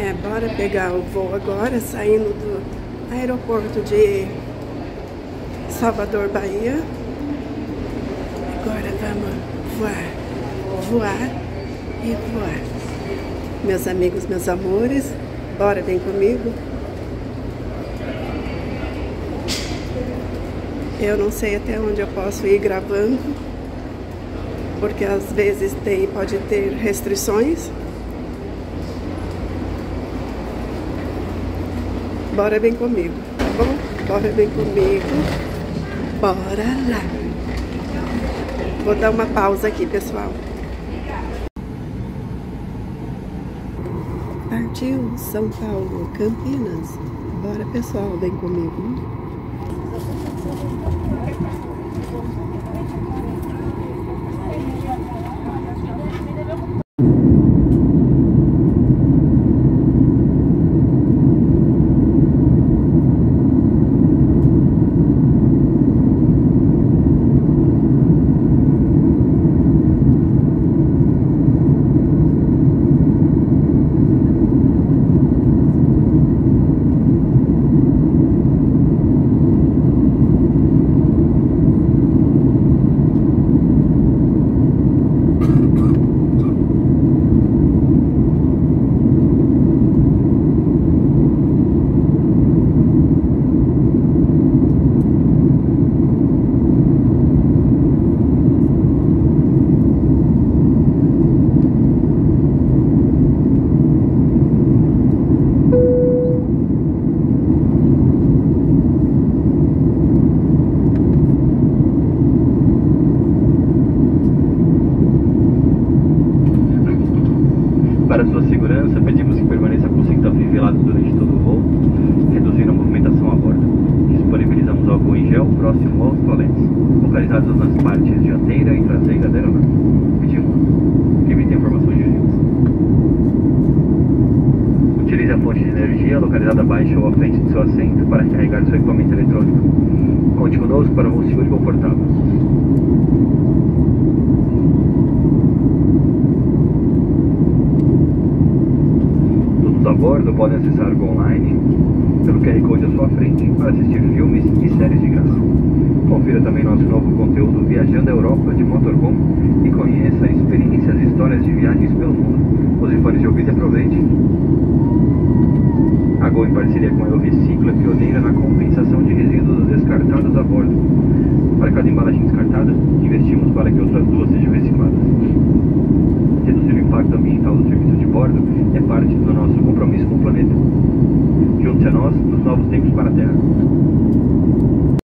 É, bora pegar o voo agora, saindo do aeroporto de Salvador, Bahia. Agora vamos voar, voar e voar. Meus amigos, meus amores, bora, vem comigo. Eu não sei até onde eu posso ir gravando, porque às vezes tem, pode ter restrições. Bora bem comigo, tá bom? Bora bem comigo. Bora lá. Vou dar uma pausa aqui, pessoal. Partiu São Paulo, Campinas. Bora, pessoal, vem comigo. Para sua segurança, pedimos que permaneça com o cinto afivelado durante todo o voo, reduzindo a movimentação a bordo. Disponibilizamos álcool em gel próximo aos coletes, localizados nas partes dianteira e traseira da aeronave. Pedimos que evitem informações de risco. Utilize a fonte de energia localizada abaixo ou à frente do seu assento para recarregar seu equipamento eletrônico. Conte conosco para um voo seguro e confortável. Todos a bordo podem acessar o online pelo QR Code à sua frente para assistir filmes e séries de graça. Confira também nosso novo conteúdo Viajando a Europa de Motorhome e conheça experiências e histórias de viagens pelo mundo. Use fones de ouvido e aproveite. A Gol, em parceria com a Eu Reciclo, é pioneira na compensação de resíduos descartados a bordo. Para cada embalagem descartada, investimos para que outras duas sejam recicladas. Reduzir o impacto ambiental do serviço de bordo é parte do nosso compromisso com o planeta. Junte-se a nós nos novos tempos para a Terra.